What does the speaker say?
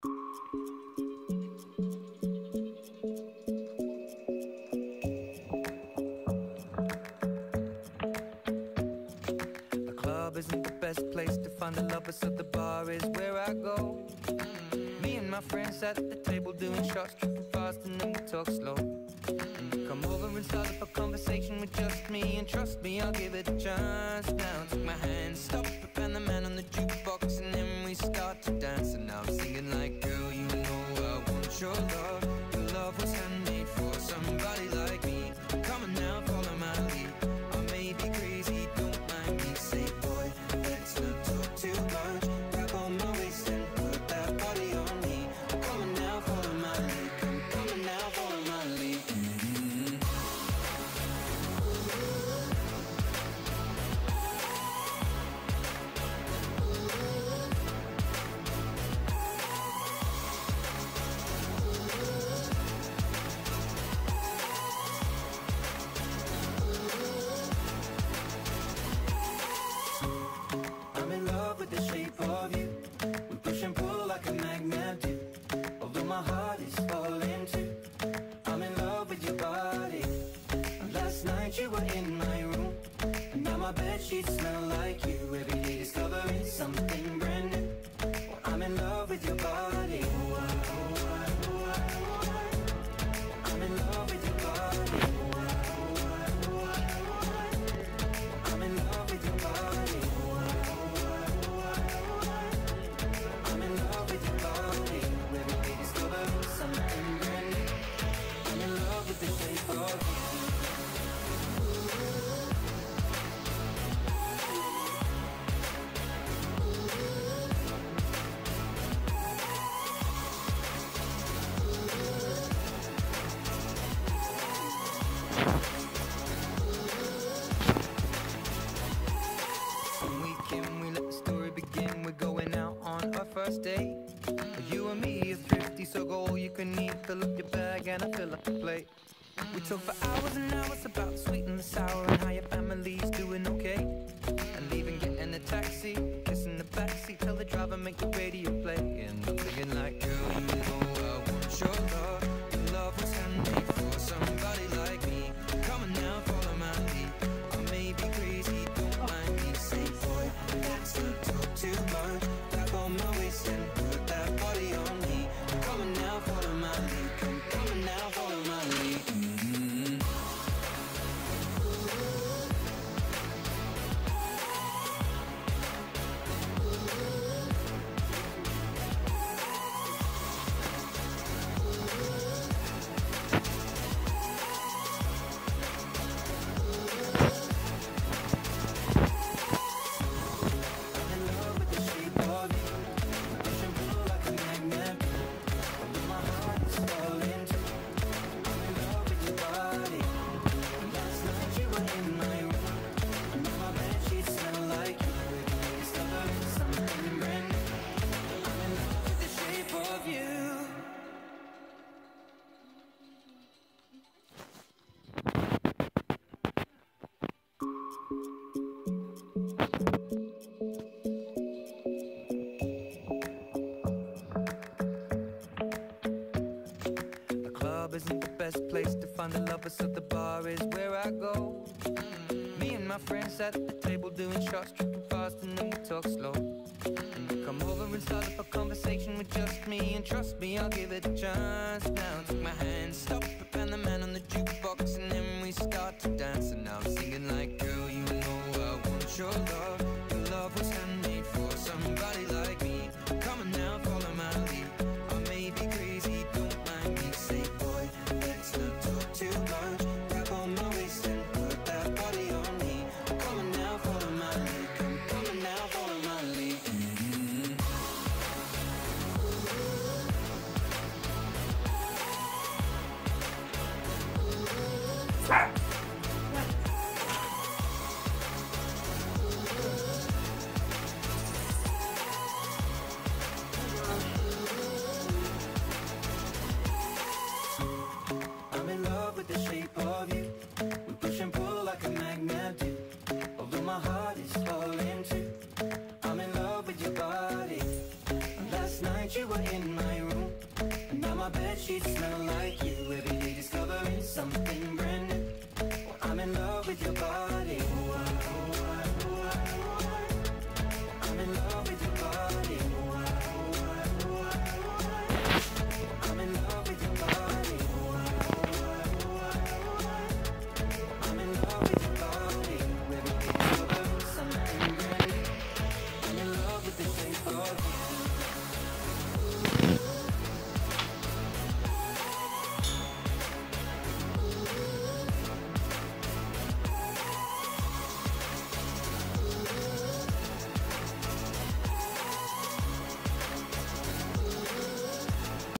The club isn't the best place to find the lovers, so the bar is where I go. Me and my friends at the table doing shots, tripping fast, and then we talk slow. And you come over and start up a conversation with just me, and trust me, I'll give it a chance. Now take my hand, stop and the man on the jukebox, to dance. And now I'm singing like, girl, you know I want your love. Your love was handmade in my room. And now my bed sheets smell like you. Every day discovering Can, we let the story begin. We're going out on our first date. You and me are thrifty, so go all you can eat. Fill up your bag and I fill up the plate. We talk for hours and hours about sweet and the sour and how your family's doing okay. And leaving, getting a taxi, kissing the backseat, tell the driver make the radio play. And I'm thinking like, girl, isn't the best place to find the lovers, so the bar is where I go. Me and my friends at the table doing shots, tripping fast, and then we talk slow. Come over and start up a conversation with just me, and trust me, I'll give it a chance. Now take my hand, stop and the man on the jukebox, and then we start to dance. And now I'm singing like, girl, you in my room. And now my bed sheets smell like you. Every day discovering something brand new. Well, I'm in love with your body.